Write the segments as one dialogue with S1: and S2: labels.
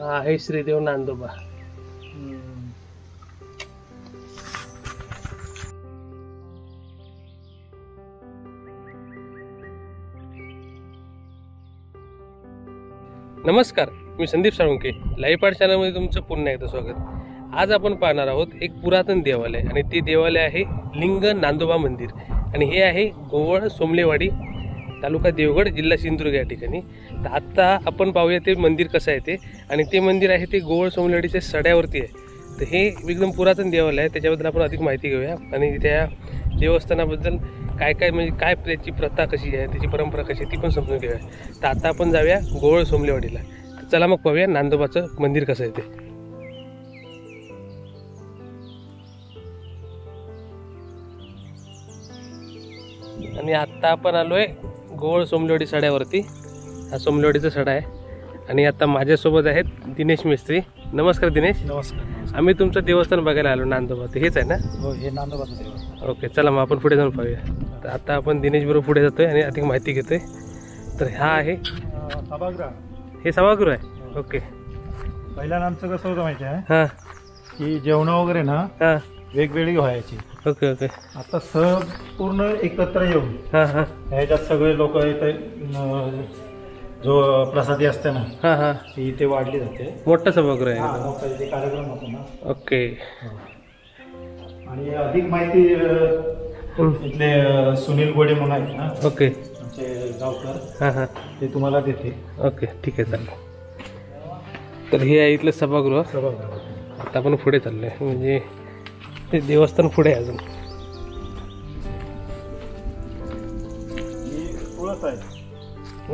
S1: हा आहे श्रीदेव नांदोबा. नमस्कार मी संदीप साळुंके. लाईव्ह पार्ट चॅनलमध्ये तुमचं पुन्हा एकदा स्वागत. आज आपण पाहणार आहोत एक पुरातन देवालय आणि ते देवालय आहे लिंग नांदोबा मंदिर. आणि हे आहे गोवळ सोमलेवाडी तालुका देवगड जिल्हा सिंधुदुर्ग या ठिकाणी. तर आत्ता आपण पाहूया ते मंदिर कसं आहे ते. आणि ते मंदिर आहे ते गोवळ सोमलेवाडीच्या सड्यावरती आहे. तर हे एकदम पुरातन देवालय आहे. त्याच्याबद्दल आपण अधिक माहिती घेऊया. आणि त्या देवस्थानाबद्दल काय काय म्हणजे काय त्याची प्रथा कशी आहे त्याची परंपरा कशी आहे ती पण समजून घेऊया. तर आता आपण जाऊया गोवळ सोमलेवाडीला. तर चला मग पाहूया नांदोबाचं मंदिर कसं आहे ते. आणि आत्ता आपण आलोय गोवळ सोमलेवाडी सड्यावरती. हा सोमलेवाडीचा सडा आहे. आणि आता माझ्यासोबत आहेत दिनेश मिस्त्री. नमस्कार दिनेश.
S2: नमस्कार
S1: आम्ही तुमचं देवस्थान बघायला आलो नांदोबा ते हेच आहे ना?
S2: हो हे नांदोबाचं देवस्थान.
S1: ओके चला मग आपण पुढे जाऊन पाहूया. तर आता आपण दिनेश बरोबर पुढे जातोय आणि अधिक माहिती घेतोय. तर हा आहे.
S2: सभागृह.
S1: हे सभागृह आहे? ओके.
S2: पहिल्यानं आमचं कसं होतं माहिती आहे?
S1: हां.
S2: की जेवणं वगैरे ना
S1: हां.
S2: वेगवेगळी व्हायची.
S1: Okay okay.
S2: आता सब पूर्ण एकत्र येऊन
S1: हां हां.
S2: ह्याच्यात सगळे लोक इथे अं, जो प्रसादी असते ना
S1: हां हां.
S2: ती इथे वाढली जाते.
S1: मोठं सभागृह
S2: हा,
S1: आहे
S2: मोठा इथे कार्यक्रम होतो ना.
S1: ओके.
S2: आणि अधिक माहिती अं,
S1: हं.
S2: इथले अं, सुनील गोडे म्हणून आहेत ना.
S1: ओके.
S2: आमचे गावकर.
S1: हां हां.
S2: ते तुम्हाला देते
S1: ओके ठीक आहे चालेल. तर हे आहे इथलं सभागृह.
S2: सभागृह.
S1: आता आपण पुढे चाललोय. म्हणजे ते देवस्थान पुढे अजून.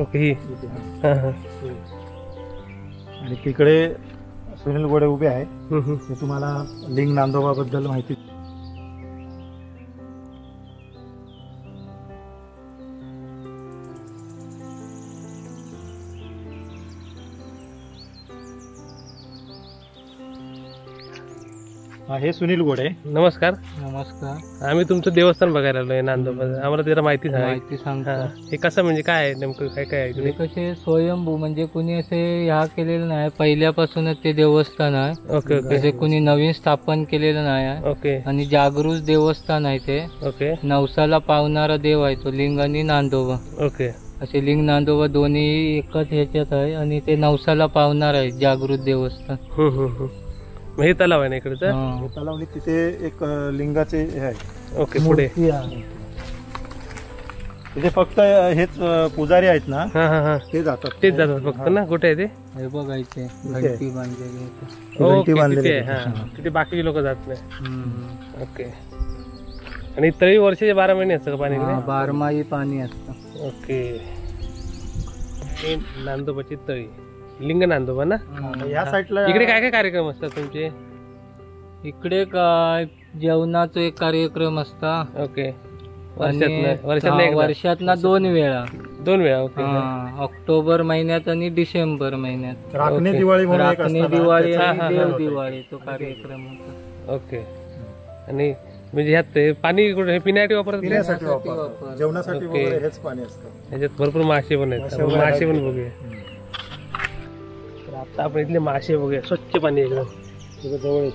S1: ओके
S2: आणि तिकडे सुनील गोडे उभे आहे. ते तुम्हाला लिंग नांदोबाबद्दल माहिती हा सुनील गोडे.
S1: नमस्कार.
S3: नमस्कार.
S1: आम्ही तुमचं देवस्थान बघायला आलोय नांदोबा आम्हाला जरा माहिती सांगा.
S3: माहिती. सांगतो.
S1: हे. कसं म्हणजे काय आहे नेमकं? काय काय आहे
S3: हे
S1: इकडे?
S3: कसे स्वयंभू म्हणजे कुणी असे ह्या केलेलं नाही. पहिल्यापासूनच ते देवस्थान आहे.
S1: Okay okay.
S3: तसे कुणी नवीन स्थापन केलेलं नाही आहे.
S1: ओके.
S3: आणि जागृत देवस्थान आहे ते.
S1: ओके.
S3: नवसाला पावणारा देव आहे तो लिंग आणि नांदोबा.
S1: ओके.
S3: असे लिंग नांदोबा दोन्ही एकच ह्याच्यात आहे आणि ते नवसाला पावणार आहे जागृत देवस्थान.
S1: हम्म, हम्म, हम्म. हे तलाव आहे ना इकडचं
S3: हा.
S2: तलावली तिथे एक अ, लिंगाचे हे आहे.
S1: ओके पुढे.
S3: मूर्ती आहे.
S2: तिथे फक्त हेच अ, पुजारी आहेत ना
S1: हा हा हा.
S2: ते जातात.
S1: तेच जातात फक्त ना? कुठे आहे ते?
S3: हे बघायचे. घंटी बांधलेली आहे. ते.
S2: घंटी
S1: ओके
S2: बांधलेली
S1: तिथे आहे. हा. तिथे बाकीचे लोक जात नाही.
S3: हम्म.
S1: ओके. आणि तळी वर्षाचे बारा महिने असतं का पाणी
S3: हा, बारमाही पाणी असतं.
S1: ओके. हे नांदोबाची तळी. लिंग नांदोबा ना
S2: या साईडला
S1: इकडे काय काय कार्यक्रम असतात तुमचे?
S3: इकडे काय जेवणाचा एक कार्यक्रम असता.
S1: ओके.
S3: आणि
S1: वर्षातनं वर्षातनं एकदा.
S3: वर्षातनं दोन वेळा.
S1: दोन वेळा ओके.
S3: हा, ऑक्टोबर महिन्यात आणि डिसेंबर महिन्यात.
S2: राखणे. दिवाळी
S3: राखणी
S2: असतं ना,
S3: दिवाळी आणि
S1: हा, हा,
S3: देव
S1: हा.
S3: दिवाळी तो कार्यक्रम होता.
S1: ओके. आणि म्हणजे ह्यात ते पाणी कुठे हे पिण्यासाठी वापरतात? का?
S2: पिण्यासाठी
S3: पिण्यासाठी
S2: वापरतात.
S3: वापर.
S2: जेवणासाठी हेच पाणी असतं.
S1: ह्याच्यात भरपूर मासे पण आहेत.
S2: मासे
S1: पण. बघूया. सापळीतले मासे वगैरे स्वच्छ पानी एकदम
S2: जवळ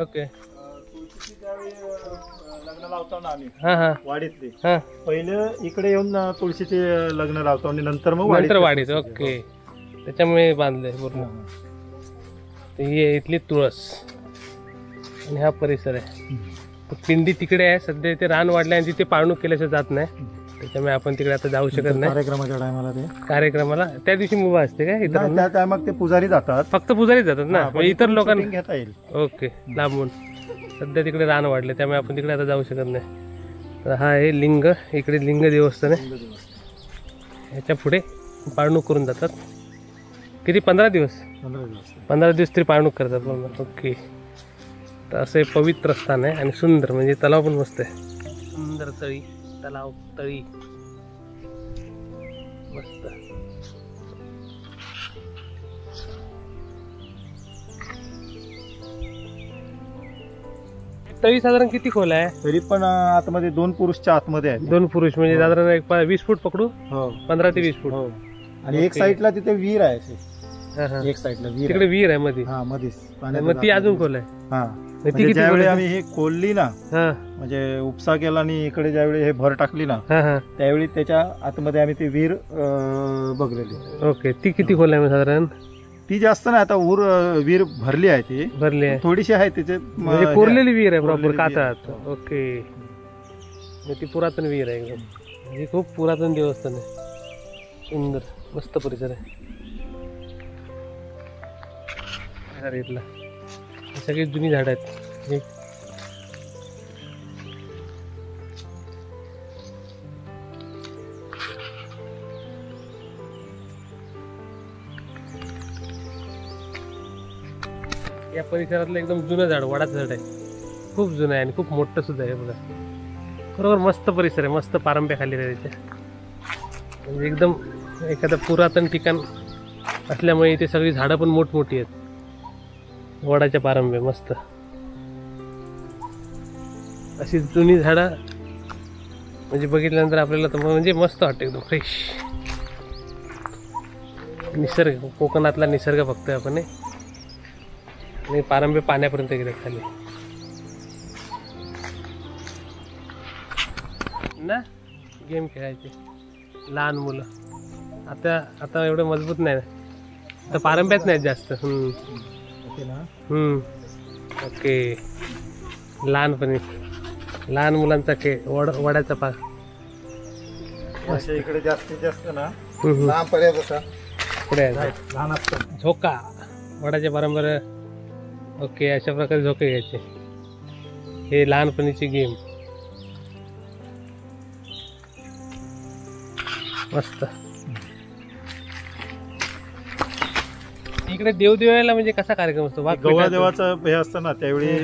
S1: ओके.
S2: तुळशीची त्यावेळी लग्न लावताना आम्ही.
S1: हा हा.
S2: वाडीतली.
S1: हा.
S2: पहिलं इकडे येऊन अ, तुळशीचे लग्न लावतो आणि नंतर मग
S1: नंतर
S2: वाडीत
S1: ओके. त्याच्यामुळे बांधलंय पूर्ण. तर ही आहे इथली तुळस. आणि हा परिसर आहे. तर पिंडी तिकडे आहे. सध्या इथे रान वाढले आणि तिथे पाळणूक केल्याशिवाय जात नाही. त्याच्यामुळे आपण तिकडे आता जाऊ शकत नाही.
S2: कार्यक्रमाच्या टायमाला ते.
S1: कार्यक्रमाला त्या दिवशी मुभा असते का इतर
S2: त्या टायमात ते पुजारी जातात.
S1: फक्त पुजारीच जातात ना?
S2: पण
S1: मग इतर लोकांना
S2: घेता येईल.
S1: ओके लांबून. सध्या तिकडे रान वाढले त्यामुळे आपण तिकडे आता जाऊ शकत नाही. तर हा आहे लिंग इकडे लिंग देवस्थान आहे. ह्याच्या पुढे पाळणूक करून जातात. किती? पंधरा दिवस?
S2: पंधरा दिवस.
S1: पंधरा दिवस तरी पाळणूक करतात ओके. तर असं हे पवित्र स्थान आहे आणि सुंदर म्हणजे तलाव पण मस्त आहे. सुंदर तळी तलाव तळी. मस्त. तळी साधारण किती खोल आहे?
S2: तरी पण अं, आतमध्ये दोन पुरुषच्या आतमध्ये आहेत
S1: दोन पुरुष म्हणजे साधारण एक पा- वीस फूट पकडू?
S2: हो.
S1: पंधरा ते वीस फूट.
S2: हो. आणि एक
S1: ओके.
S2: साईडला तिथे विहीर आहे अशी.
S1: हा, हा.
S2: एक साईडला विहीर
S1: तिकडे
S2: आहे.
S1: विहीर आहे मध्ये
S2: हा मध्येच
S1: मग ती अजून खोल आहे?
S2: हा. म्हणजे ज्यावेळी? आम्ही हे खोलली ना
S1: हा.
S2: म्हणजे उपसा केला आणि इकडे ज्यावेळी हे भर टाकली ना
S1: हा हा.
S2: त्यावेळी त्याच्या आतमध्ये आम्ही ती विहीर बघलेली.
S1: ओके ती किती खोल आहे साधारण?
S2: ती जास्त नाही आता ऊर विहीर भरली आहे ती.
S1: भरली आहे.
S2: थोडीशी आहे त्याचे
S1: म्हणजे कोरलेली विहीर आहे प्रॉपर कातात. ओके. म्हणजे ती पुरातन विहीर आहे एकदम. म्हणजे खूप पुरातन देवस्थान आहे. सुंदर मस्त परिसर आहे. इथला. ही सगळी जुनी झाड आहेत. या परिसरातलं एकदम जुनं झाड वडाचं झाड आहे. खूप जुनं आहे आणि खूप मोठं सुद्धा आहे बघा. बरोबर मस्त परिसर आहे मस्त पारंब्या खाली आहे म्हणजे एकदम एखादं पुरातन ठिकाण असल्यामुळे इथे सगळी झाडं पण मोठमोठी आहेत. वडाच्या पारंब्या मस्त. अशी जुनी झाडं म्हणजे बघितल्यानंतर आपल्याला तर म्हणजे मस्त वाटतं एकदम फ्रेश निसर्ग कोकणातला निसर्ग बघतोय आपण आणि पारंबे पाण्यापर्यंत गेले खाली. ना? गेम खेळायचे. लहान मुलं. आता आता एवढं मजबूत नाही. तर पारंब्यात नाहीत जास्त. हम्म. हम्म. ओके लहानपणी लहान मुलांचा खेळ वड वड्याचा पार
S2: इकडे जास्तीत जास्त ना
S1: हम्म, हम्म.
S2: लहान पर्यंत असा
S1: पुढे आहे.
S2: लहान असतं
S1: झोका वडाच्या पारंपरा ओके अशा प्रकारे झोके घ्यायचे हे लहानपणीची गेम मस्त इकडे देवदेवाला म्हणजे कसा कार्यक्रम असतो वाघ
S2: गवळा? देवाचं हे असतं ना त्यावेळी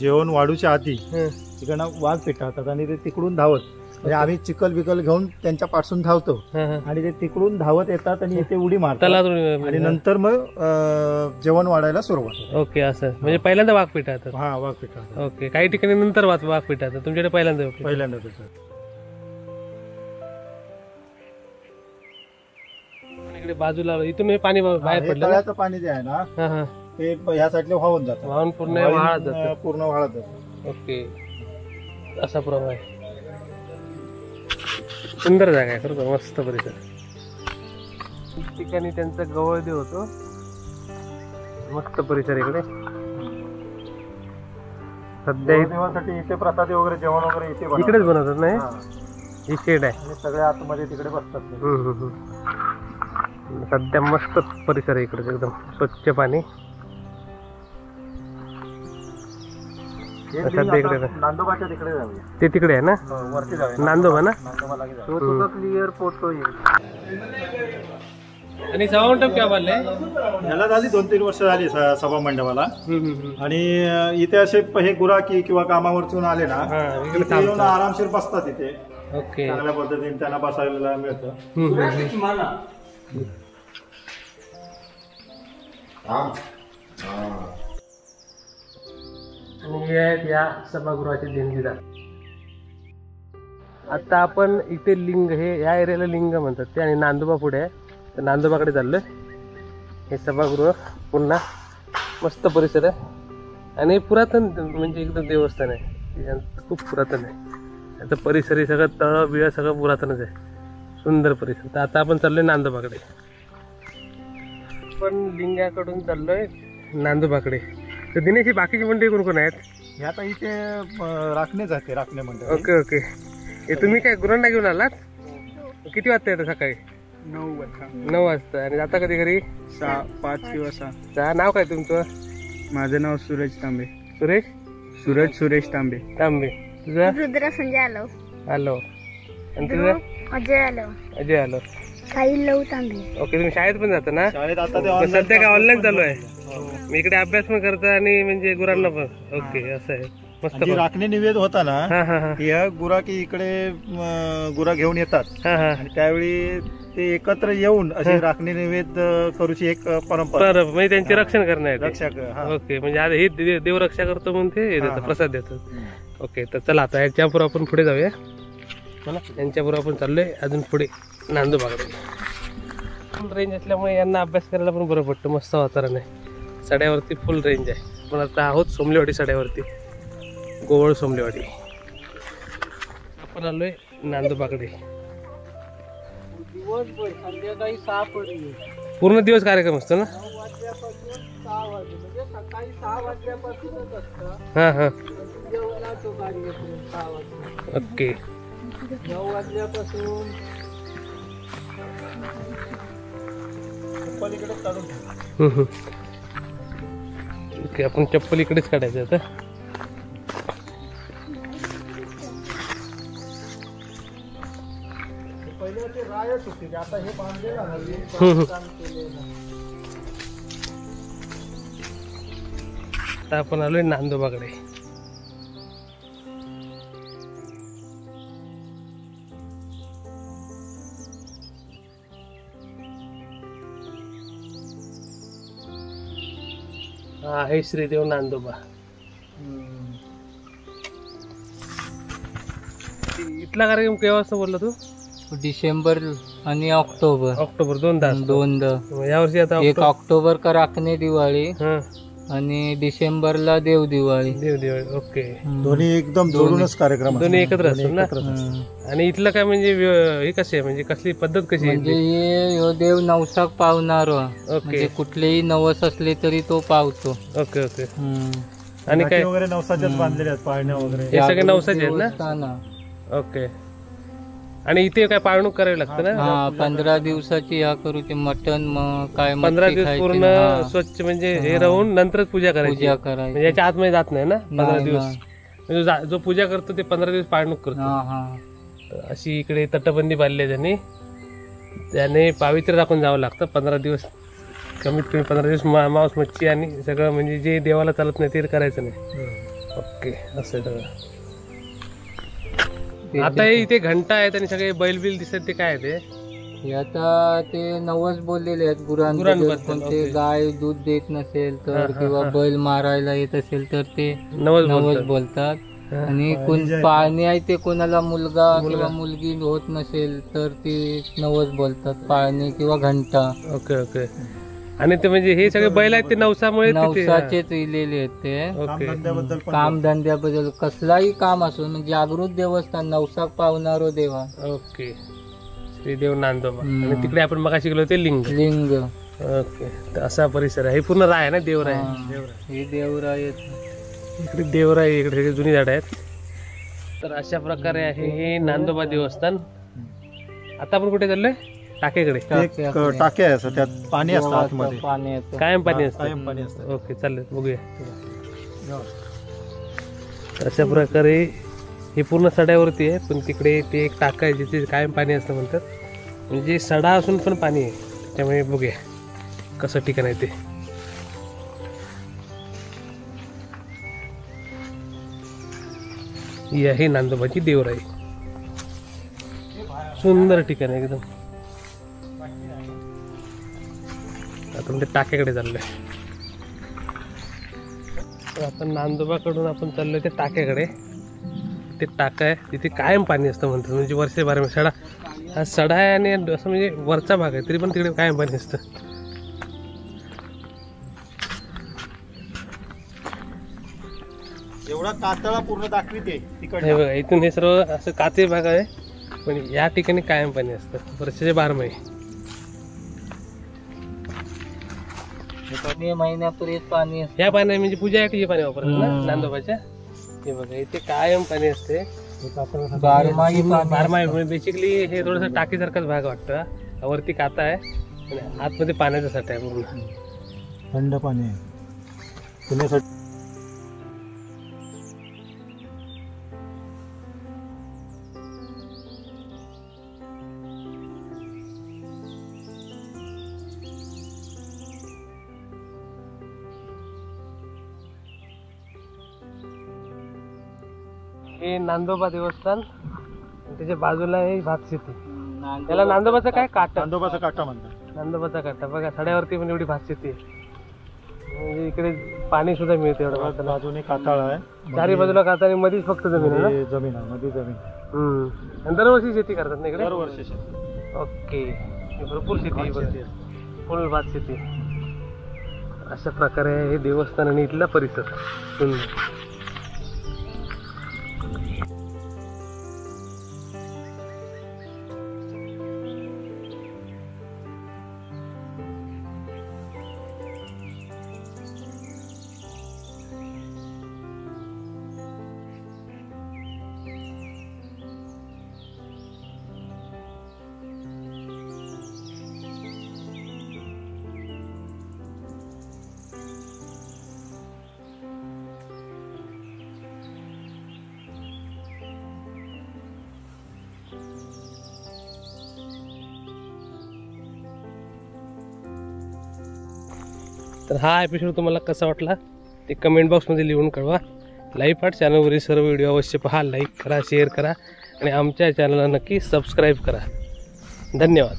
S2: जेवण वाढूच्या आधी
S1: हं.
S2: तिकडनं वाघ पेटावतात आणि ते तिकडून धावत म्हणजे आम्ही चिकल बिकल घेऊन त्यांच्या पासून धावतो
S1: हं, हं.
S2: आणि ते तिकडून धावत येतात आणि इथे उडी मारतात आणि नंतर मग अं, जेवण वाढायला सुरुवात होते.
S1: ओके असं म्हणजे पहिल्यांदा वाघ पिटाळतात
S2: हा वाघ पेटा
S1: ओके काही ठिकाणी नंतर वाघ वाघ पिटाळतात तुमच्याकडे पहिल्यांदा वाघ पिटाळतात.
S2: पहिल्यांदा पेटवतात.
S1: इकडे बाजूला इथून हे पाणी बाहेर पडलं ना?
S2: तळ्याचं पाणी जे आहे ना
S1: हा हा.
S2: ते ह्या साईडला वाहून जातं.
S1: वाहून पूर्ण वाळत
S2: वाळून,
S1: जातं.
S2: अं, पूर्ण वाळत जातं.
S1: ओके. असा प्रवाह आहे. सुंदर जागा आहे खरं मस्त परिसर. ठिकाणी त्यांचं गवळदेव होतो. मस्त परिसर इकडे. सध्या
S2: देवासाठी इथे प्रसादी वगैरे जेवण वगैरे इथे बनवतात.
S1: इकडेच बनवतात नाही
S2: हा.
S1: ही शेड आहे.
S2: आणि सगळे आतमध्ये तिकडे बसतात ते.
S1: हम्म, हम्म, हम्म. सध्या मस्त परिसर आहे इकडे एकदम स्वच्छ पाणी. सध्या इकडे?
S2: नांदोबाच्या तिकडे जाऊया.
S1: ते तिकडे आहे ना?
S2: हो, वरती जाऊया.
S1: नांदोबा ना?
S2: क्लिअर फोटो
S1: आणि सवा मंडप क्या बांधले
S2: याला झाली दोन तीन वर्ष झाली स- सभा मंडपाला. आणि इथे असे हे गुराकी किंवा कामावरचून आले ना येऊन. आरामशीर बसतात इथे.
S1: ओके.
S2: चांगल्या पद्धतीने त्यांना बसायला मिळतं.
S1: हम्म, हम्म, हम्म. आणि हे आहेत या सभागृहाचे देणगीदार आता आपण इथे लिंग हे या एरियाला लिंग म्हणतात. ते आणि नांदोबा पुढे आहे. तर नांदोबाकडे चाललोय. हे सभागृह पुन्हा मस्त परिसर आहे. आणि पुरातन म्हणजे एकदम देवस्थान आहे. खूप पुरातन आहे. याचं परिसर हे सगळं तळ बिळ सगळं पुरातनच आहे. सुंदर परिसर. तर आता आपण चाललोय नांदोबाकडे. पण लिंगाकडून चाललोय नांदोबाकडे. तर दिनेश ही बाकीची मंडळी कोण कोण आहेत?
S2: हे आता इथे अं, राखणे जाते राखणे मंडळ.
S1: Okay okay. हे तुम्ही काय गुरांना घेऊन आलात? किती वाजता येतं सकाळी?
S4: नऊ वाजता.
S1: नऊ वाजता. आणि जाता कधी घरी?
S4: सहा पाच किंवा सहा.
S1: जा नाव काय तुमचं?
S4: माझं नाव सूरज तांबे.
S1: सुरेश?
S4: सूरज सुरेश तांबे.
S1: तांबे. तुझं?
S5: रुद्र संजय आलो.
S1: हॅलो आणि तुझं?
S5: अजय आलो
S1: अजय आलो
S5: साहिल लव तांबे
S1: ओके तुम्ही शाळेत पण जाता ना?
S2: शाळेत आता ते
S1: मग
S2: online
S1: सध्या काय ऑनलाईन चालू आहे?
S2: हो.
S1: मी इकडे अभ्यास पण करतो आणि म्हणजे गुरांना पण. ओके असं आहे. मस्त
S2: आणि. राखणी निवेद होता ना
S1: हा हा हा.
S2: इकडे अं, गुरा घेऊन येतात.
S1: हा हा.
S2: आणि त्यावेळी ते एकत्र येऊन अशी राखणी निवेद अं, करूची एक अं, परंपरा.
S1: बरं म्हणजे त्यांचे रक्षण करणार
S2: रक्षक हा.
S1: ओके म्हणजे आता हे दे- देवरक्षा करतो म्हणून ते हे
S2: हा, हा.
S1: प्रसाद देतात. ओके तर चला आता याच्यापुढे आपण पुढे जाऊया. चला यांच्याबरोबर आपण चाललोय. अजून पुढे नांदू बागडे रेंज असल्यामुळे यांना अभ्यास करायला पण बरं पडतं. मस्त वातावरण आहे. सड्यावरती फुल रेंज आहे. पण आता आहोत सोमलेवाडी सड्यावरती. गोवळ सोमलेवाडी. आपण आलोय नांदू बागडे
S3: दिवसभर संध्याकाळी सहा
S1: पूर्ण दिवस कार्यक्रम असतो ना?
S3: म्हणजे
S1: हां हां. ओके.
S3: नऊ वाजल्यापासून.
S1: ओके आपण चप्पल इकडेच काढायचं आता.
S2: पहिले ते रायच होती हे.
S1: आता आपण आलोय नांदोबाकडे. हा हे श्रीदेव नांदोबा. इथला कार्यक्रम केव्हा वाजता बोलला तू?
S3: डिसेंबर आणि ऑक्टोबर.
S1: ऑक्टोबर दोन तास
S3: दोन द
S1: यावर्षी आता
S3: एक ऑक्टोबर का राखणे दिवाळी.
S1: हा.
S3: आणि डिसेंबरला देव दिवाळी
S1: देव दिवाळी ओके
S2: दोन्ही एकदम जोडूनच कार्यक्रम.
S1: दोन्ही एकत्र असतात ना. आणि इथलं काय म्हणजे व्य- हे कसे आहे? म्हणजे कसली पद्धत कशी आहे
S3: म्हणजे? हे ह्यो देव नवसाक पावणार.
S1: ओके.
S3: म्हणजे कुठलेही नवस असले तरी तो पावतो.
S1: Okay okay. आणि काय?
S2: वगैरे नवसाच्याच बांधलेल्या आहेत पाळण्या वगैरे.
S1: हे सगळे नवसाचे आहेत ना. ओके. आणि इथे काय पाळणूक करावी लागतं ना?
S3: हा पंधरा दिवसाची ह्या करूची मटन मग काय
S1: पंधरा दिवस
S3: खायची
S1: पूर्ण
S3: हा.
S1: स्वच्छ म्हणजे हे राहून नंतरच पूजा करायची.
S3: पूजा
S1: म्हणजे
S3: करायची
S1: याच्या आतमध्ये जात नाही ना? पंधरा
S3: नाही,
S1: दिवस. म्हणजे जा- जो पूजा करतो ते पंधरा दिवस पाळणूक करतो.
S3: हा हा.
S1: अशी इकडे तटबंदी बांधली आहे त्यांनी. त्याने पावित्र्य राखून जावं लागतं. पंधरा दिवस कमीत कमी पंधरा दिवस मा- मांस मच्छी आणि सगळं म्हणजे जे देवाला चालत नाही ते करायचं नाही. ओके असं आहे सगळं.
S3: ते-
S1: आता हे इथे घंटा आहेत आणि सगळे बैल बिल दिसत ते काय आहे ते
S3: हे आता ते नवस बोललेले आहेत गुरांबद्दल ते
S1: ओके.
S3: गाय दूध देत नसेल
S1: हा,
S3: तर
S1: हा,
S3: किंवा
S1: हा.
S3: बैल मारायला येत असेल तर ते
S1: नवस
S3: नवस
S1: बोलतात
S3: बोलतात
S1: हा.
S3: आणि कोण पाळणी आहे ते कोणाला मुलगा
S1: मुलगा.
S3: किंवा मुलगी होत नसेल तर ते नवस बोलतात पाळणी किंवा घंटा
S1: ओके ओके आणि ते म्हणजे हे सगळे बैल आहेत ते नवसामुळे
S3: नवसाचेच इलेले आहेत ते. काम धंद्याबद्दल कसलाही काम असो म्हणजे जागृत देवस्थान नवसाक पावणारो देवा
S1: ओके. श्रीदेव नांदोबा. आणि तिकडे आपण मगा शिकलो ते लिंग.
S3: लिंग.
S1: ओके. तर असा परिसर आहे. हे पूर्ण राय आहे ना देवराय?
S3: हा. हे देवराय
S1: इकडे देवराय इकडे सगळी जुनी झाडं आहेत. तर अशा प्रकारे आहे हे नांदोबा देवस्थान. आता आपण कुठे चाललोय? टाकेकडे?
S2: एक अं, टाके आहे असं त्यात पाणी असतं आतमध्ये.
S3: पाणी येतं.
S1: कायम पाणी
S2: हा,
S1: असतं.
S2: कायम पाणी असतं.
S1: ओके चालेल बघूया. अशा प्रकारे हे पूर्ण सड्यावरती आहे पण तिकडे ते एक टाका आहे जिथे कायम पाणी असतं म्हणतात. म्हणजे सडा असून पण पाणी आहे त्यामुळे बघूया कसं ठिकाण आहे ते. ही आहे नांदोबाची देवराई सुंदर ठिकाण आहे एकदम. आता म्हणजे टाक्याकडे चाललोय तर आपण नांदोबाकडून आपण चाललोय ते टाक्याकडे ते टाका आहे तिथे कायम पाणी असतं म्हणतात. म्हणजे वर्षे बारा महिने. सडा हा सडा आहे आणि असं म्हणजे वरचा भाग आहे तरी पण तिकडे कायम पाणी असतं.
S2: एवढा कातळा पूर्ण दाखविते
S1: हे
S2: तिकडे
S1: बघा इथून हे सर्व असं काते भाग आहे. पण या ठिकाणी कायम पाणी असतं. वर्षाचे बारा महिने.
S3: मे महिन्यापूर्वीच पाणी असतं.
S1: या पाण्या म्हणजे पूजा या पाणी वापरतात ना
S3: हम्म.
S1: नांदोबाच्या? हे बघा इथे कायम पाणी असते.
S3: बारमाही पाणी
S1: बारमाही बेसिकली हे थोडंसं टाकीसारखाच भाग वाटतं. वरती काता आहे आणि आतमध्ये पाण्याचा साठा आहे पूर्ण.
S2: थंड पाणी आहे. पिण्यासाठी
S1: हे नांदोबा देवस्थान आणि त्याच्या बाजूला आहे भात शेती. त्याला नांदोबाचा काय काटा?
S2: चांदोबाचा काटा म्हणतात.
S1: नांदोबाचा काटा. बघा सड्यावरती पण एवढी भात शेती आहे. म्हणजे इकडे पाणी सुद्धा मिळते एवढं
S2: बाजूने काताळ आहे.
S1: चारी बाजूला काता आणि मध्येच फक्त जमीन आहे ना?
S2: मध्ये जमीन आहे मध्ये जमीन.
S1: हम्म. आणि दरवर्षी शेती करतात ना इकडे?
S2: दरवर्षी शेती.
S1: ओके. भरपूर शेती आहे. फुल भात शेती अशा प्रकारे आहे हे देवस्थान आणि इथला परिसर. सुंदर तर हा एपिसोड तुम्हाला कसा वाटला ते कमेंट बॉक्समध्ये लिहून कळवा. लाईव्ह आर्ट चॅनलवरील सर्व व्हिडिओ अवश्य पहा लाईक करा शेअर करा आणि आमच्या चॅनलला नक्की सबस्क्राईब करा. धन्यवाद.